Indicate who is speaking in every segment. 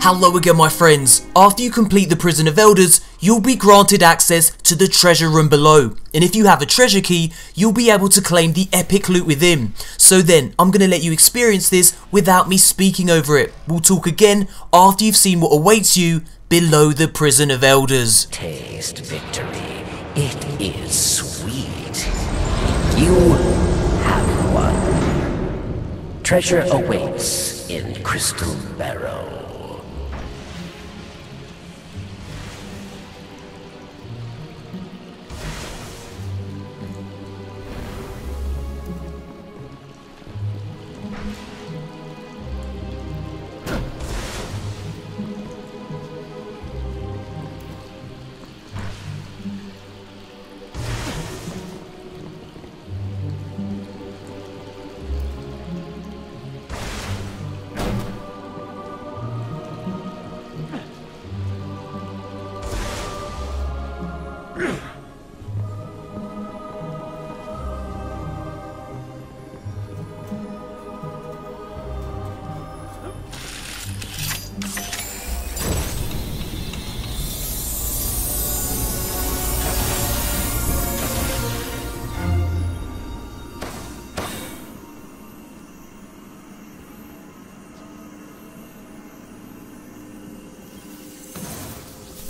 Speaker 1: Hello again my friends, after you complete the Prison of Elders, you'll be granted access to the treasure room below, and if you have a treasure key, you'll be able to claim the epic loot within. So then, I'm going to let you experience this without me speaking over it. We'll talk again after you've seen what awaits you below the Prison of Elders.
Speaker 2: Taste victory. It is sweet. You have won. Treasure awaits in Crystal Barrow.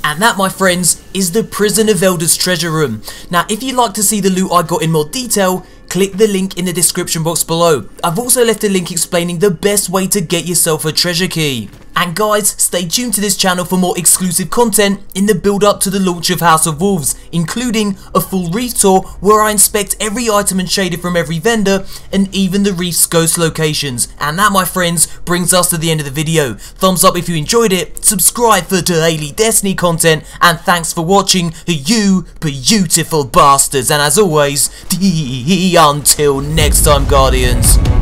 Speaker 1: And that, my friends, is the Prison of Elders treasure room. Now, if you'd like to see the loot I got in more detail, click the link in the description box below. I've also left a link explaining the best way to get yourself a treasure key. And guys, stay tuned to this channel for more exclusive content in the build up to the launch of House of Wolves, including a full reef tour where I inspect every item and shader from every vendor and even the reef's ghost locations. And that my friends brings us to the end of the video. Thumbs up if you enjoyed it, subscribe for daily Destiny content, and thanks for watching you beautiful bastards. And as always, until next time Guardians.